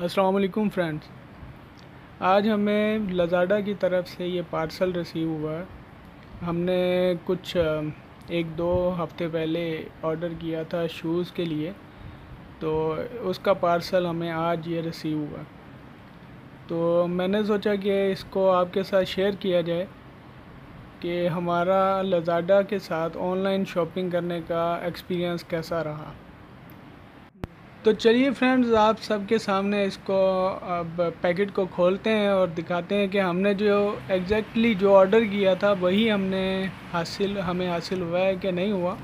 अस्सलाम फ्रेंड्स। आज हमें लजाडा की तरफ़ से ये पार्सल रिसीव हुआ हमने कुछ एक दो हफ़्ते पहले ऑर्डर किया था शूज़ के लिए तो उसका पार्सल हमें आज ये रिसीव हुआ। तो मैंने सोचा कि इसको आपके साथ शेयर किया जाए कि हमारा लजाडा के साथ ऑनलाइन शॉपिंग करने का एक्सपीरियंस कैसा रहा। तो चलिए फ्रेंड्स आप सबके सामने इसको, अब पैकेट को खोलते हैं और दिखाते हैं कि हमने जो एग्जैक्टली जो ऑर्डर किया था, वही हमने हासिल, हमें हासिल हुआ है कि नहीं हुआ।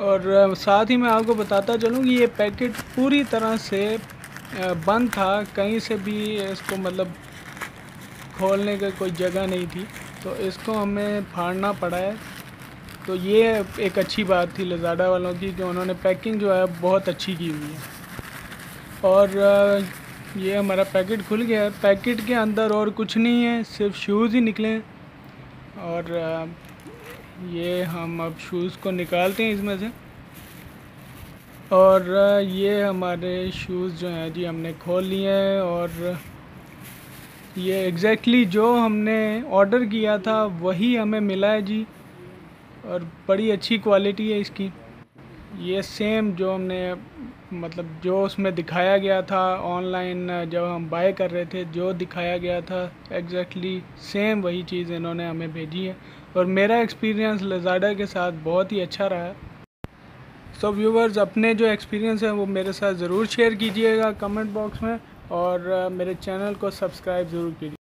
और साथ ही मैं आपको बताता चलूँ कि ये पैकेट पूरी तरह से बंद था। कहीं से भी इसको मतलब खोलने का कोई जगह नहीं थी। तो इसको हमें फाड़ना पड़ा है। तो ये एक अच्छी बात थी लजाडा वालों की कि उन्होंने पैकिंग जो है बहुत अच्छी की हुई है। और ये हमारा पैकेट खुल गया है। पैकेट के अंदर और कुछ नहीं है, सिर्फ़ शूज़ ही निकले और ये हम अब शूज़ को निकालते हैं इसमें से। और ये हमारे शूज़ जो हैं जी हमने खोल लिए हैं। और, ये एग्जैक्टली exactly जो हमने ऑर्डर किया था, वही हमें मिला है जी। और बड़ी अच्छी क्वालिटी है इसकी। ये सेम जो हमने मतलब जो उसमें दिखाया गया था ऑनलाइन जब हम बाय कर रहे थे, जो दिखाया गया था एग्जैक्टली exactly सेम वही चीज़ इन्होंने हमें भेजी है। और मेरा एक्सपीरियंस लजाडा के साथ बहुत ही अच्छा रहा। सो व्यूवर्स अपने जो एक्सपीरियंस है, वो मेरे साथ ज़रूर शेयर कीजिएगा कमेंट बॉक्स में और, मेरे चैनल को सब्सक्राइब ज़रूर कीजिए